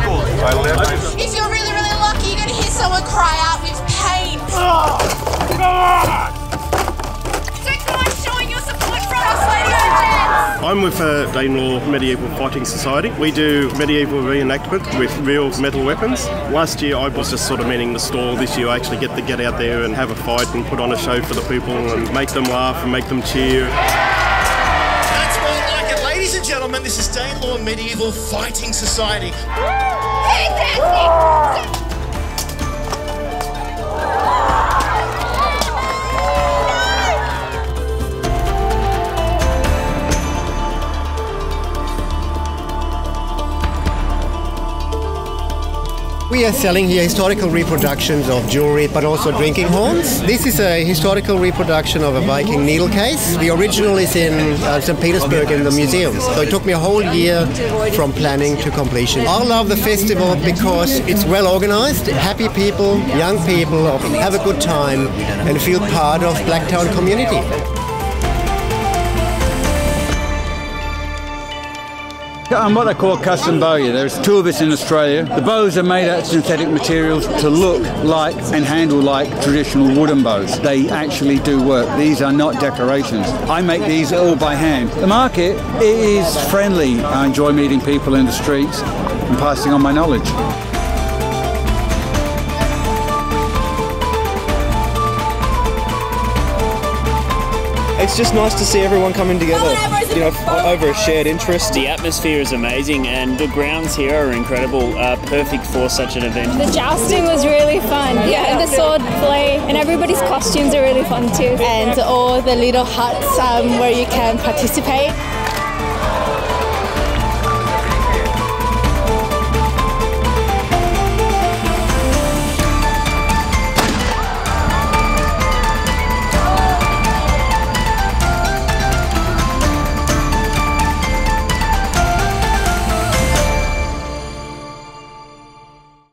I. If you're really, really lucky, you're gonna hear someone cry out with pain. Oh, God! I'm with uh, Danelaw Medieval Fighting Society. We do medieval reenactment with real metal weapons. Last year I was just sort of meaning the stall. This year I actually get to get out there and have a fight and put on a show for the people and make them laugh and make them cheer. Ladies and gentlemen, this is Danelaw Medieval Fighting Society. We are selling here historical reproductions of jewelry, but also drinking horns. This is a historical reproduction of a Viking needle case. The original is in uh, St. Petersburg in the museum. So it took me a whole year from planning to completion. I love the festival because it's well organized. Happy people, young people have a good time and feel part of Blacktown community. I'm what I call custom bowyer. There's two of us in Australia. The bows are made out of synthetic materials to look like and handle like traditional wooden bows. They actually do work. These are not decorations. I make these all by hand. The market is friendly. I enjoy meeting people in the streets and passing on my knowledge. It's just nice to see everyone coming together, you know, over a shared interest. The atmosphere is amazing, and the grounds here are incredible, uh, perfect for such an event. The jousting was really fun. Yeah, and the sword play, and everybody's costumes are really fun too. And all the little huts um, where you can participate.